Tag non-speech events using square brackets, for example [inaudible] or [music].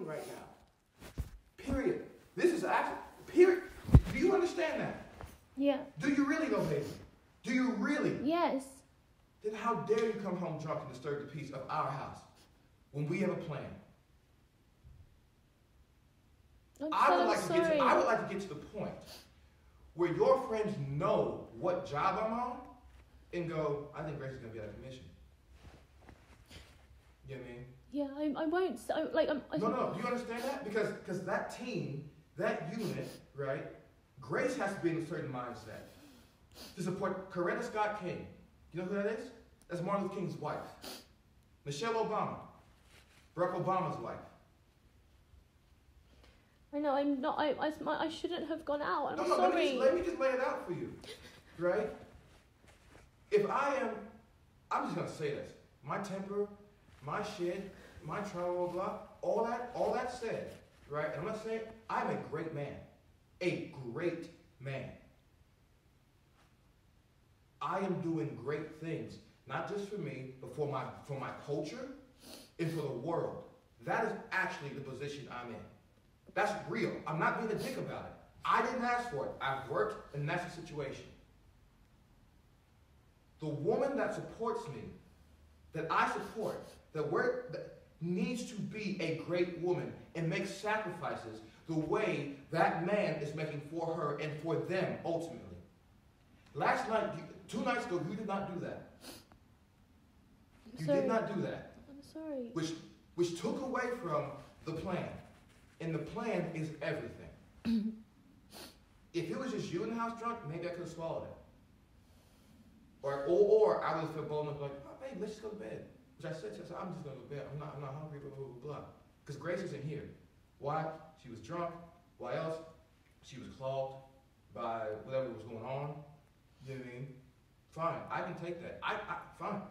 doing right now. Period. This is actually, period. Do you understand that? Yeah. Do you really though, baby? Do you really? Yes. Then how dare you come home drunk and disturb the peace of our house when we have a plan? I'm I so would like to get to, I would like to get to the point where your friends know what job I'm on and go, I think Grace is gonna be out of commission. You know what I mean? yeah, I, I won't. I, like, I'm. I, No, no, do you understand that? Because because that team, that unit, right? Grace has to be in a certain mindset to support Coretta Scott King. You know who that is? That's Martin Luther King's wife. Michelle Obama, Barack Obama's wife. I know. I'm not. I. I, I shouldn't have gone out. I'm no, no, let me, sorry. just, let me just lay it out for you, right? If I am, I'm just gonna say this: my temper, my shit, my trauma, blah, blah, all that, all that said, right? And I'm not saying I'm a great man, a great man. I am doing great things, not just for me, but for my for my culture and for the world. That is actually the position I'm in. That's real. I'm not being a dick about it. I didn't ask for it. I've worked, and that's the situation. The woman that supports me, that I support, that, we're, that needs to be a great woman and make sacrifices the way that man is making for her and for them ultimately. Last night, two nights ago, you did not do that. I'm You sorry. did not do that, I'm sorry. which which took away from the plan, and the plan is everything. [clears throat] if it was just you in the house drunk, maybe I could have swallowed it. Or, or, or I would felt bold enough like, oh, babe, let's just go to bed. Which I said, to her, I'm just going to go to bed. I'm not, I'm not hungry, blah, blah, blah, blah. Because Grace isn't here. Why? She was drunk. Why else? She was clogged by whatever was going on. You know what I mean? Fine, I can take that. I, I fine.